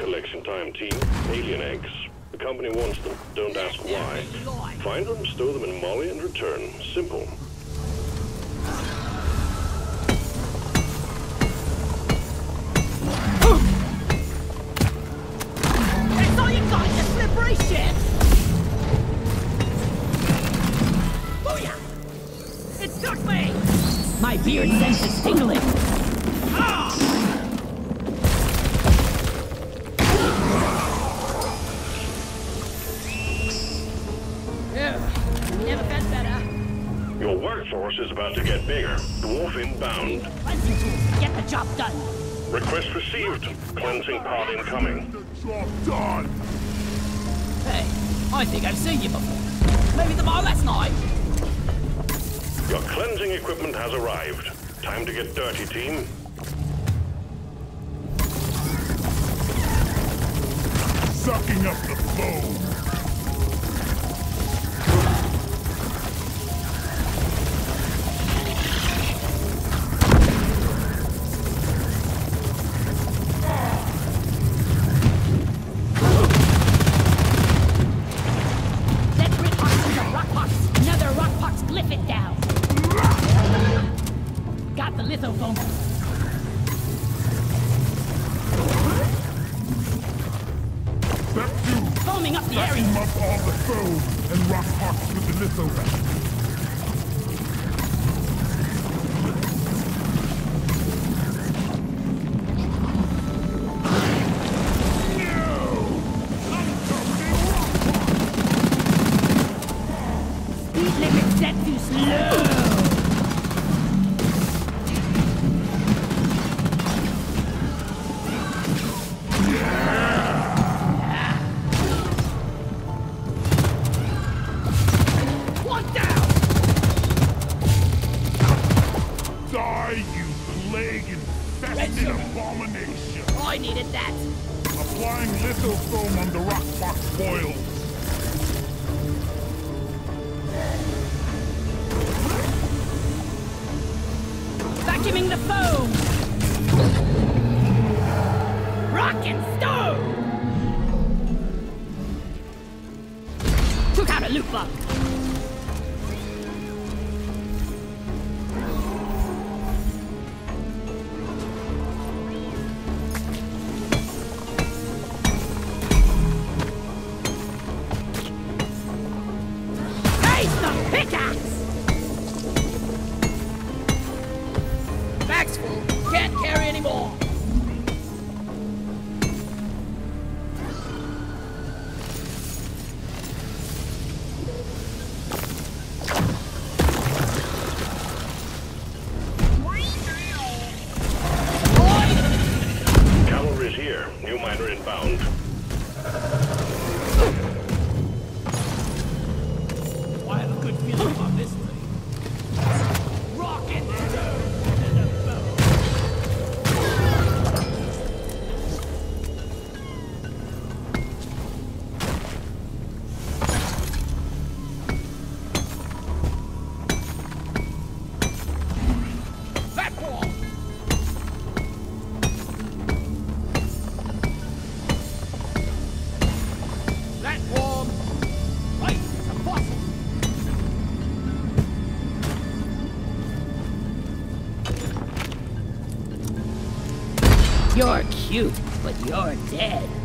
collection time, team. Alien eggs. The company wants them. Don't ask why. Find them, stow them in Molly, and return. Simple. That's all you got, you slippery shit! Booyah! It took me! My beard sense is tingling. Your workforce is about to get bigger. Dwarf inbound. Cleansing tools, get the job done. Request received. Cleansing pod incoming. Job done! Hey, I think I've seen you before. Maybe the bar last night. Your cleansing equipment has arrived. Time to get dirty, team. Sucking up the foam! Glyph it down. Got the Lithophage. Step two! Foaming up the area. Up all the foam and rock pots with the litho abomination! I needed that. Applying little foam on the rock box boils. Vacuuming the foam. You're dead.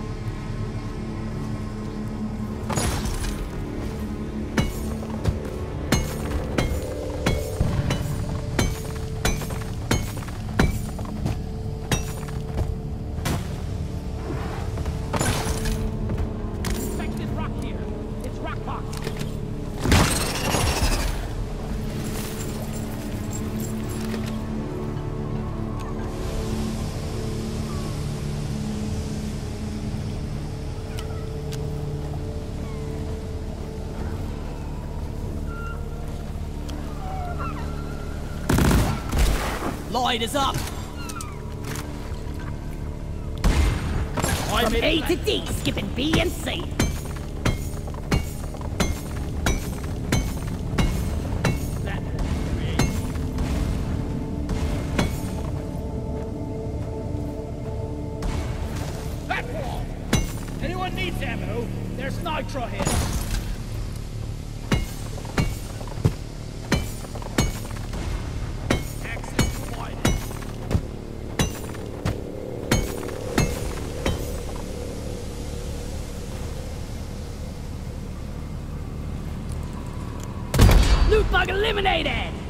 Light is up. From A to D, skipping B and C. Bug eliminated!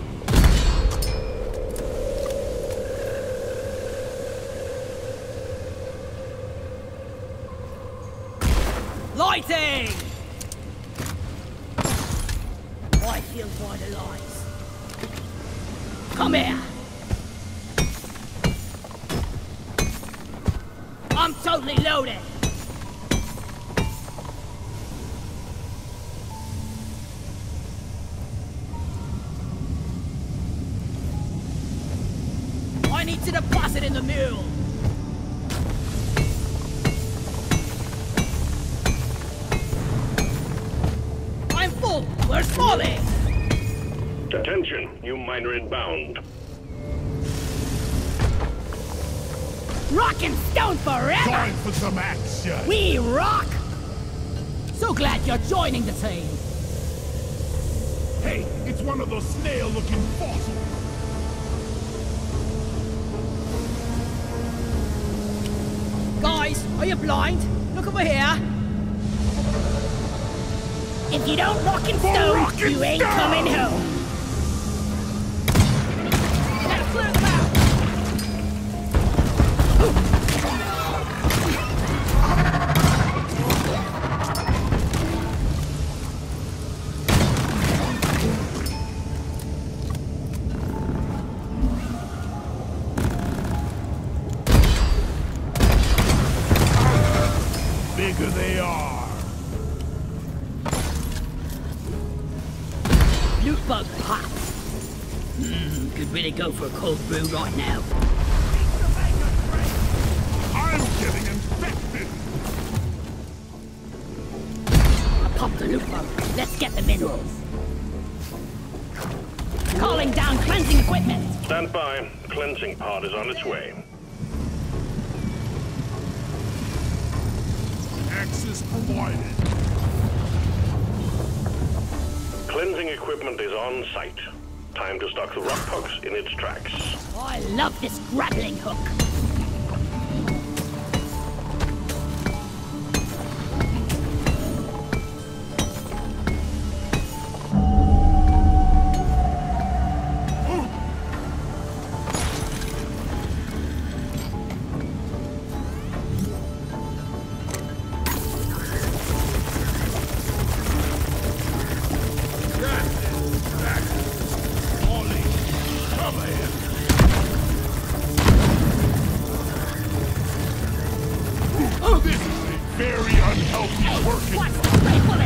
New miner inbound. Rock and stone forever! Time for some action! We rock! So glad you're joining the team! Hey, it's one of those snail-looking fossils! Guys, are you blind? Look over here! If you don't rock and stone, rock and you ain't stone! coming home! Go for a cold brew right now. I'm getting infected! I popped the loot bug. Let's get the minerals. Calling down cleansing equipment! Stand by. Cleansing pod is on its way. Access provided. Cleansing equipment is on site. Time to stock the Rockpox in its tracks. Oh, I love this grappling hook. Working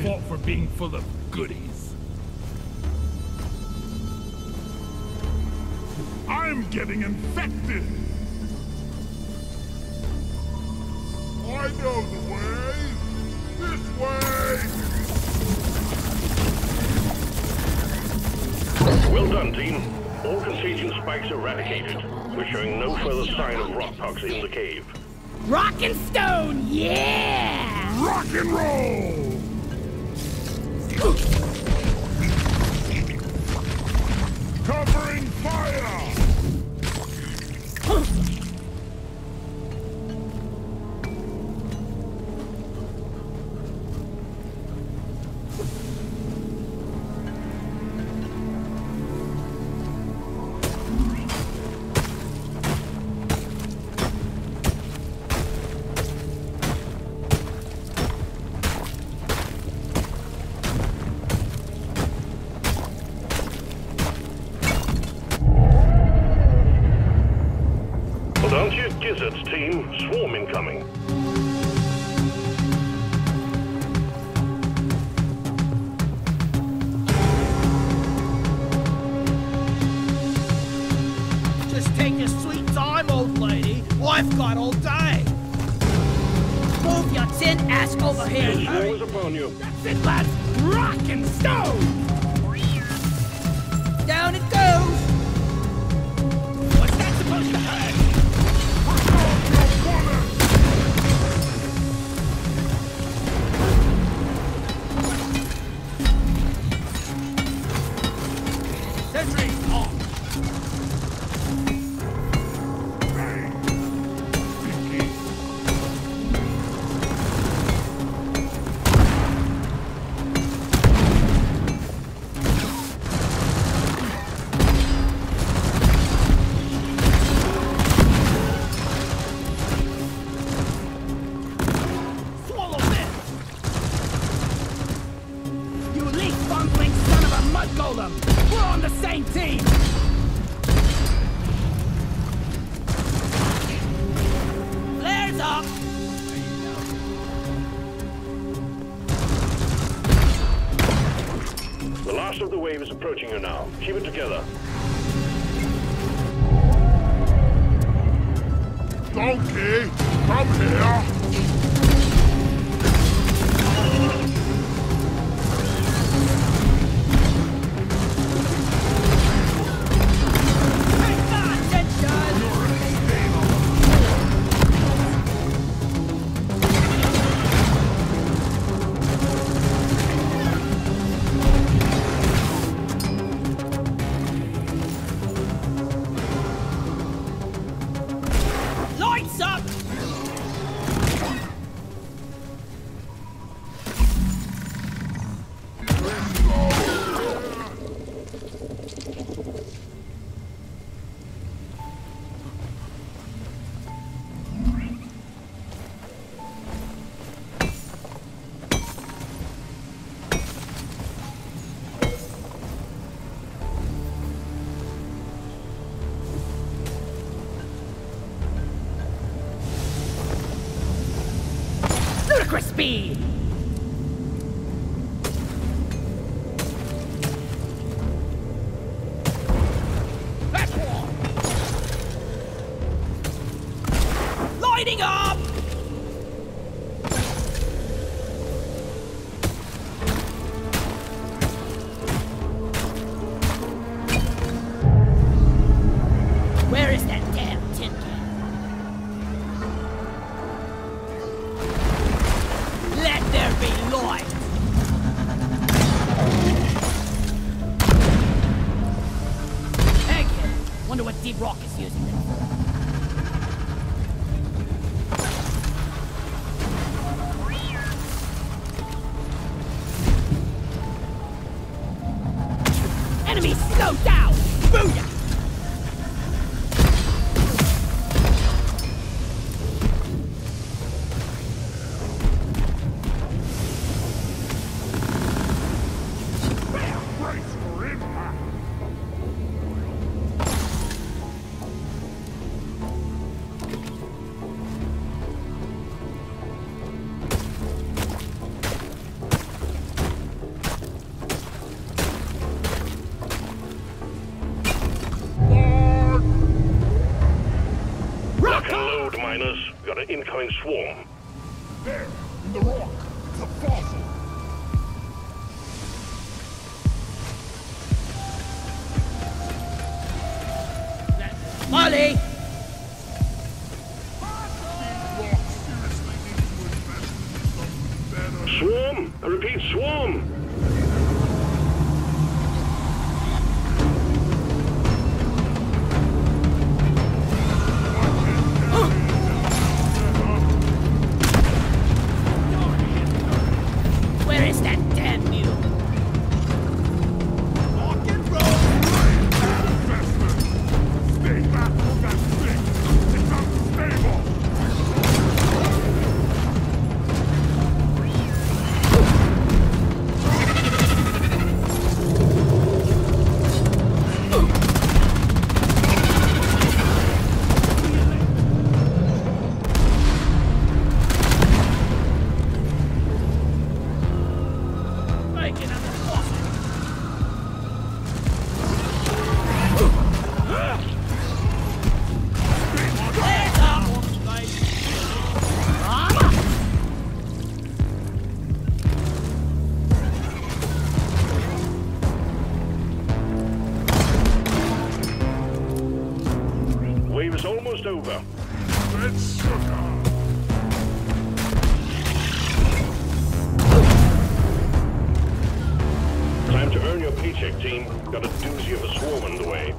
fault for being full of goodies. I'm getting infected! I know the way! This way! Well done, team. All contagion spikes eradicated. We're showing no further sign of Rockpox in the cave. Rock and stone, yeah! Rock and roll! Covering fire! Records team, swarm incoming. Just take your sweet time, old lady. I've got all day. Move your tin ass over here, yes, Hurry. Was upon you. That's it, lads. Rock and stone. Down it goes. Three. rocket. an incoming swarm. There, in the rock. over. Let's sugar. Time to earn your paycheck, team. Got a doozy of a swarm on the way.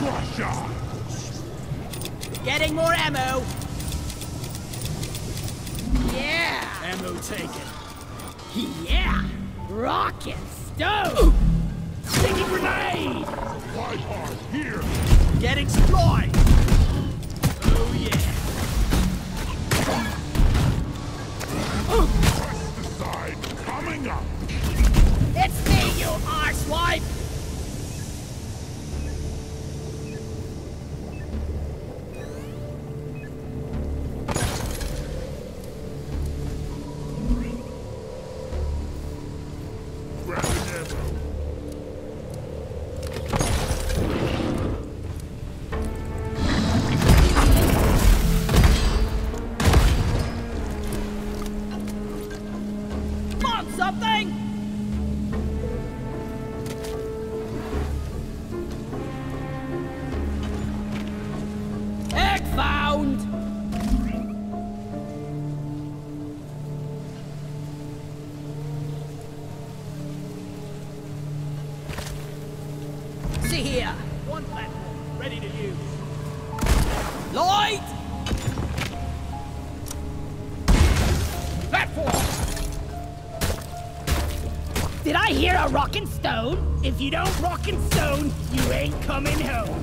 Crusher! Getting more ammo! Yeah! Ammo taken. Yeah! Rocket stove! Singing grenade! Supply bars here! Getting supply! Oh yeah! Oh! Press side coming up! It's me, you arsewipe! Rockin' stone. If you don't rockin' stone, you ain't coming home.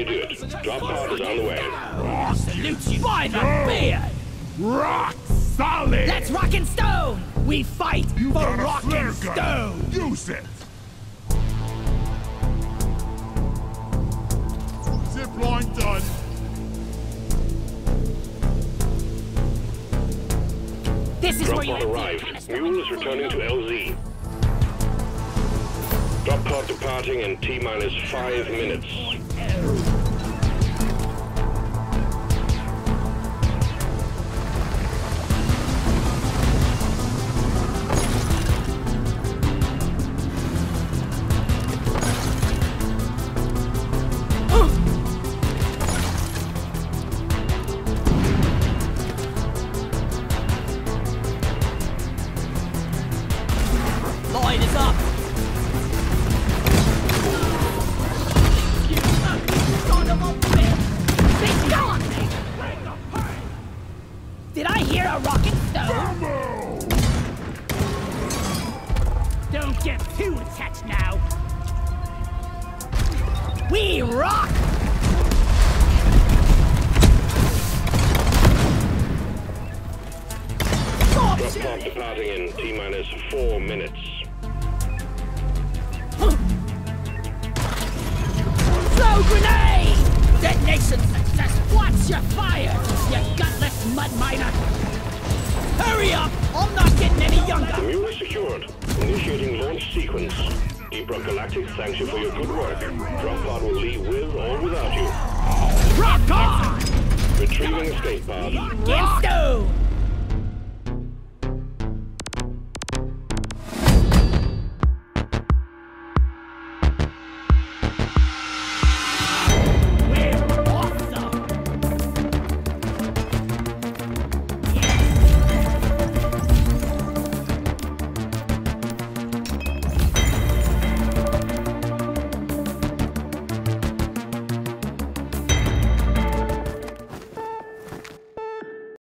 You do it. Drop pod is on the way. Salute you by the beard! Rock solid! Let's rock and stone! We fight You for rock flare and gun. stone! Use it! Zip line done. This is Drop where you pod arrived. Mule is returning to. LZ. Drop pod departing in T minus five minutes. Light is up! Mud miner! Hurry up! I'm not getting any The younger! mule is secured. Initiating launch sequence. Deep Rock Galactic thanks you for your good work. Drop pod will leave with or without you. Rock on! Retrieving escape pod. Rock and stone!